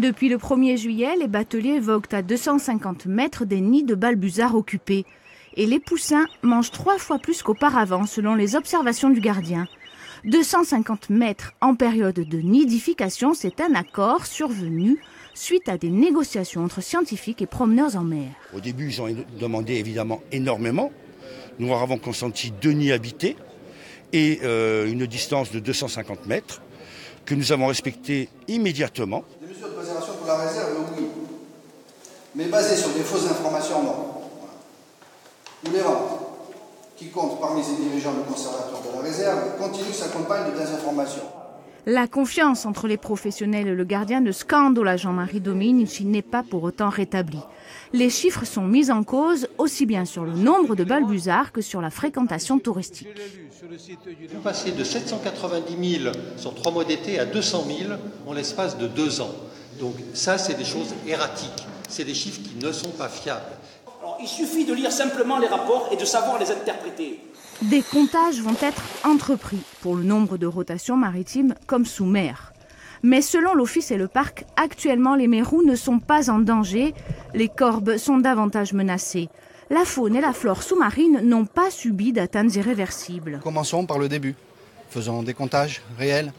Depuis le 1er juillet, les bateliers voguent à 250 mètres des nids de balbuzards occupés. Et les poussins mangent trois fois plus qu'auparavant, selon les observations du gardien. 250 mètres en période de nidification, c'est un accord survenu suite à des négociations entre scientifiques et promeneurs en mer. Au début, ils ont demandé évidemment énormément. Nous avons consenti deux nids habités et euh, une distance de 250 mètres que nous avons respecté immédiatement. Des mesures de préservation pour la réserve, oui. Mais basées sur des fausses informations, non. Les qui compte parmi ces dirigeants du conservatoire de la réserve, continue sa campagne de désinformation. La confiance entre les professionnels et le gardien de scandale Jean-Marie Dominici n'est pas pour autant rétablie. Les chiffres sont mis en cause aussi bien sur le nombre de balbuzards que sur la fréquentation touristique. Nous passons de 790 000 sur trois mois d'été à 200 000 en l'espace de deux ans. Donc ça, c'est des choses erratiques. C'est des chiffres qui ne sont pas fiables. il suffit de lire simplement les rapports et de savoir les interpréter. Des comptages vont être entrepris pour le nombre de rotations maritimes comme sous mer. Mais selon l'Office et le parc, actuellement les mérous ne sont pas en danger, les corbes sont davantage menacées. La faune et la flore sous-marine n'ont pas subi d'atteintes irréversibles. Commençons par le début. Faisons des comptages réels.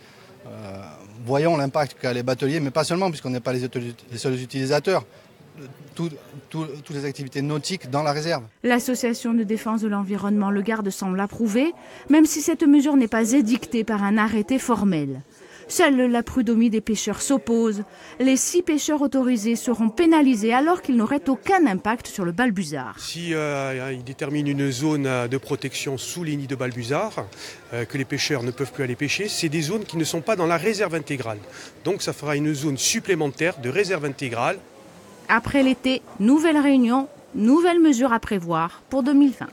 Euh, voyons l'impact qu'a les bateliers, mais pas seulement, puisqu'on n'est pas les, les seuls utilisateurs toutes les activités nautiques dans la réserve. L'association de défense de l'environnement Le Garde semble approuver, même si cette mesure n'est pas édictée par un arrêté formel. Seule la prud'homie des pêcheurs s'oppose. Les six pêcheurs autorisés seront pénalisés alors qu'ils n'auraient aucun impact sur le balbuzard. Si euh, ils déterminent une zone de protection sous les nids de balbuzard, euh, que les pêcheurs ne peuvent plus aller pêcher, c'est des zones qui ne sont pas dans la réserve intégrale. Donc ça fera une zone supplémentaire de réserve intégrale après l'été, nouvelle réunion, nouvelles mesures à prévoir pour 2020.